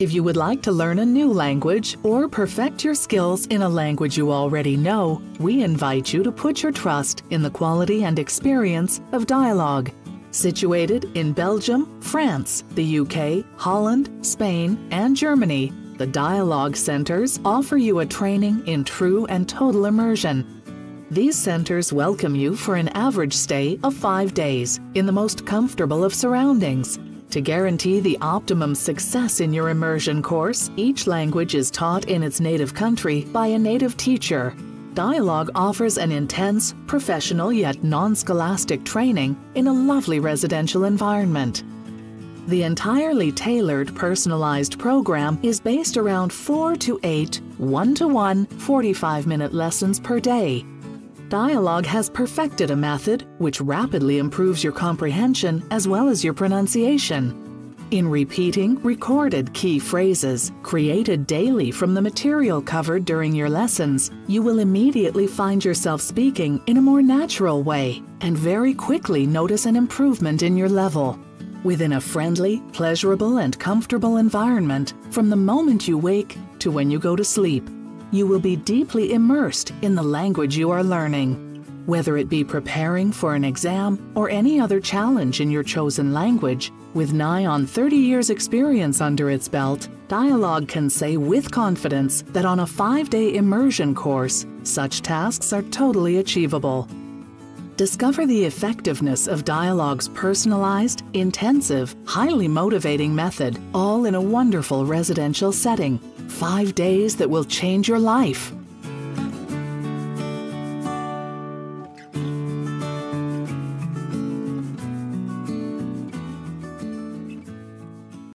If you would like to learn a new language or perfect your skills in a language you already know, we invite you to put your trust in the quality and experience of Dialogue. Situated in Belgium, France, the UK, Holland, Spain, and Germany, the Dialogue Centers offer you a training in true and total immersion. These centers welcome you for an average stay of five days in the most comfortable of surroundings to guarantee the optimum success in your immersion course, each language is taught in its native country by a native teacher. Dialogue offers an intense, professional yet non scholastic training in a lovely residential environment. The entirely tailored, personalized program is based around 4 to 8 one to one 45 minute lessons per day Dialogue has perfected a method which rapidly improves your comprehension as well as your pronunciation. In repeating recorded key phrases created daily from the material covered during your lessons, you will immediately find yourself speaking in a more natural way and very quickly notice an improvement in your level. Within a friendly, pleasurable, and comfortable environment from the moment you wake to when you go to sleep you will be deeply immersed in the language you are learning. Whether it be preparing for an exam or any other challenge in your chosen language, with nigh on 30 years' experience under its belt, Dialogue can say with confidence that on a five day immersion course, such tasks are totally achievable. Discover the effectiveness of Dialogue's personalized, intensive, highly motivating method, all in a wonderful residential setting Five days that will change your life.